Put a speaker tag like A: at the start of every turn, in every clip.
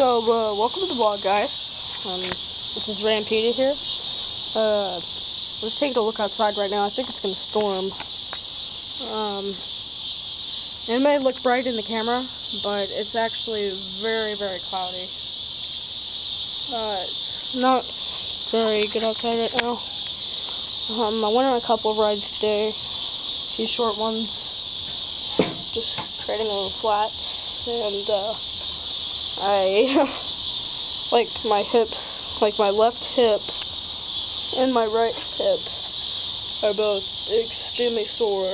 A: So, uh, welcome to the vlog, guys. Um, this is Rampeda here. Uh, let's take a look outside right now. I think it's going to storm. Um, it may look bright in the camera, but it's actually very, very cloudy. Uh, it's not very good outside right now. Um, I went on a couple rides today. A few short ones. Just trading little flats. And, uh, I like my hips, like my left hip and my right hip are both extremely sore.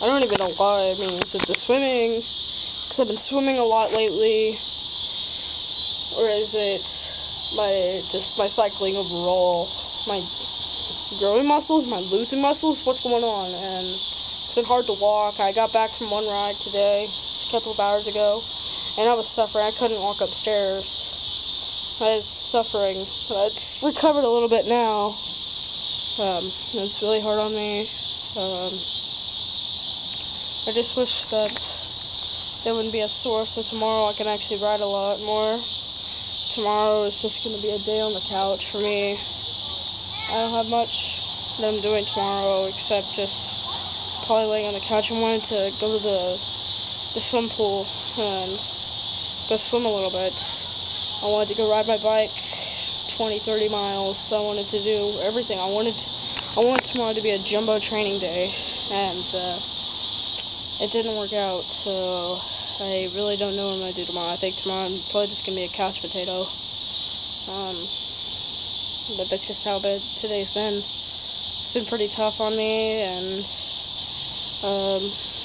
A: I don't even know why. I mean, is it the swimming? Because I've been swimming a lot lately, or is it my just my cycling overall? My growing muscles, my losing muscles? What's going on? And it's been hard to walk. I got back from one ride today, just a couple of hours ago and I was suffering. I couldn't walk upstairs. I was suffering. But it's recovered a little bit now. Um, it's really hard on me. Um, I just wish that there wouldn't be a sore, so tomorrow I can actually ride a lot more. Tomorrow is just going to be a day on the couch for me. I don't have much that I'm doing tomorrow except just probably laying on the couch. I wanted to go to the the swim pool and go swim a little bit. I wanted to go ride my bike 20, 30 miles. So I wanted to do everything. I wanted to, I wanted tomorrow to be a jumbo training day, and uh, it didn't work out. So I really don't know what I'm gonna do tomorrow. I think tomorrow I'm probably just gonna be a couch potato. Um, but that's just how bad today's been. It's been pretty tough on me and um,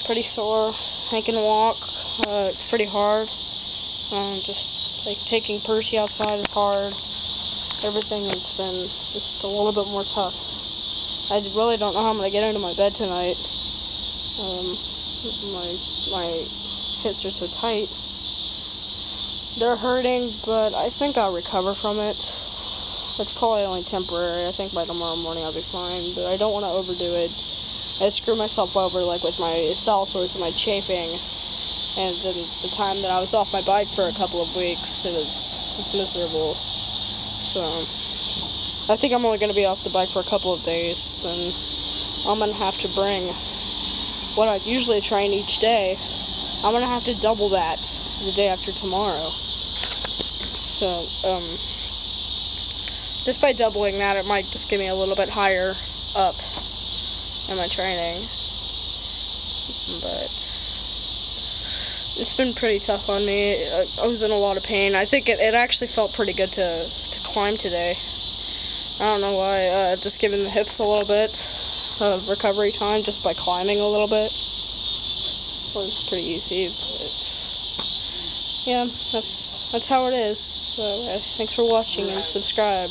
A: pretty sore. I can walk. Uh, it's pretty hard. Um, just like taking Percy outside is hard. Everything has been just a little bit more tough. I really don't know how I'm gonna get into my bed tonight. Um, my my hips are so tight. They're hurting, but I think I'll recover from it. It's probably only temporary. I think by tomorrow morning I'll be fine, but I don't want to overdo it. I screw myself over like with my cell sores and my chafing and then the time that I was off my bike for a couple of weeks, it was, it was miserable. So, I think I'm only going to be off the bike for a couple of days, then I'm going to have to bring what I usually train each day, I'm going to have to double that the day after tomorrow. So, um, just by doubling that, it might just give me a little bit higher up in my training. But it's been pretty tough on me. I was in a lot of pain. I think it, it actually felt pretty good to, to climb today. I don't know why. Uh, just giving the hips a little bit of recovery time just by climbing a little bit was pretty easy. But yeah, that's that's how it is. So uh, thanks for watching and subscribe.